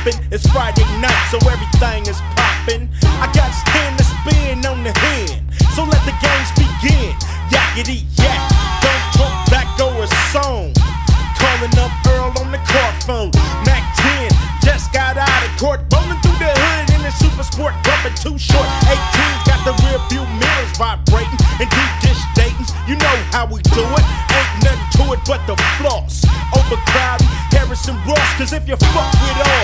hopping. It's Friday night, so everything is popping. I got stand to spin on the hand, so let the games begin. Yakety yak, don't talk back or a song. Calling up Earl on the car phone. Mack 10 just got out of court, rolling through the hood in the super sport, bumping Too Short. 18's got the rear view mirrors vibrating and deep dish Daytons. You know how we do it. Ain't nothing to it but the floss. Overcrowding Harrison Ross, cause if you fuck with scars.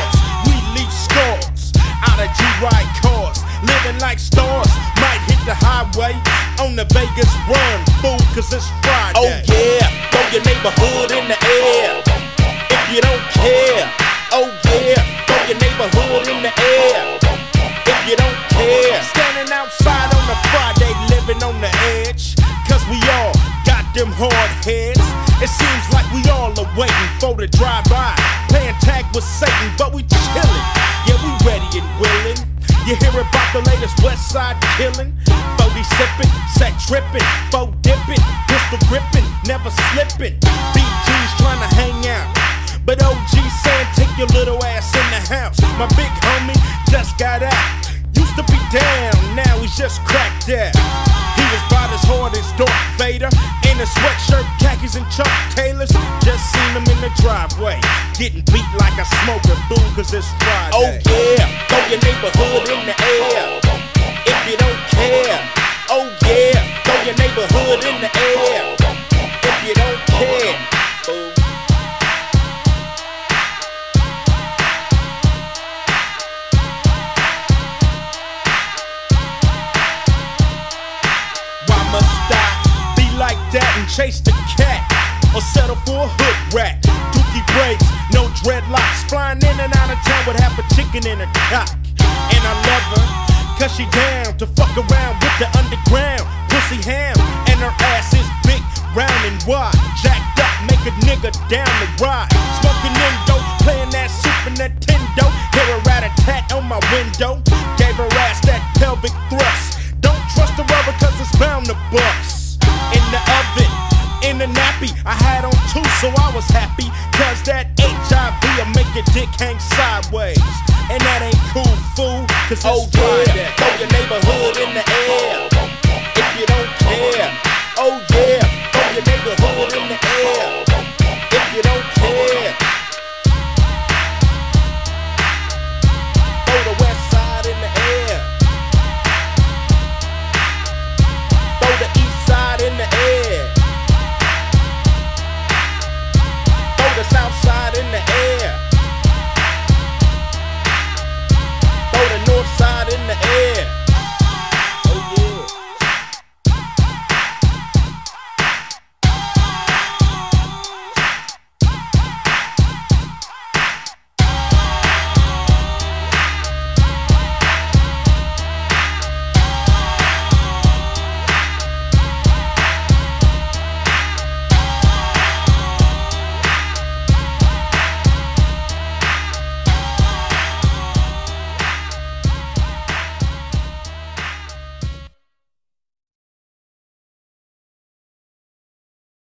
G-Ride cars, living like stars. Might hit the highway on the Vegas run, fool, cause it's Friday. Oh yeah, throw your neighborhood in the air. If you don't care, oh yeah, throw your neighborhood in the air. If you don't care, Standing outside on a Friday, living on the edge. Cause we all got them hard heads. It seems like we all are waiting for the drive-by. Playing tag with Satan, but we chillin'. Yeah, we ready and willing. You hear about the latest West Side killing? 40 sippin', set trippin', foe dippin', pistol grippin', never slippin'. BG's trying to hang out. But OG saying take your little ass in the house. My big homie just got out. Used to be down, now he's just cracked out. He was about as hard as Darth Vader in a sweatshirt, khakis, and Chuck Taylors. Just seen him in the driveway, getting beat like a smoker, fool, cause it's Friday. oh yeah, throw your neighborhood in the air. If you don't care, oh yeah, throw your neighborhood in the air. If you don't care. Why must I be like that and chase the cat? Or settle for a hood rat? Dookie braids, no dreadlocks, flying in and out of town with half a chicken in a cock. And I love her, cause she down to fuck around with the underground. Pussy ham, and her ass is big, round and wide. Jacked up, make a nigga down the ride. Smoking Indo, playing that Super Nintendo. Hear a rat a tat on my window. In the nappy, I had on two, so I was happy. Cause that HIV'll make your dick hang sideways. And that ain't cool, fool, cause it's Oh Friday. yeah, throw your neighborhood in the air.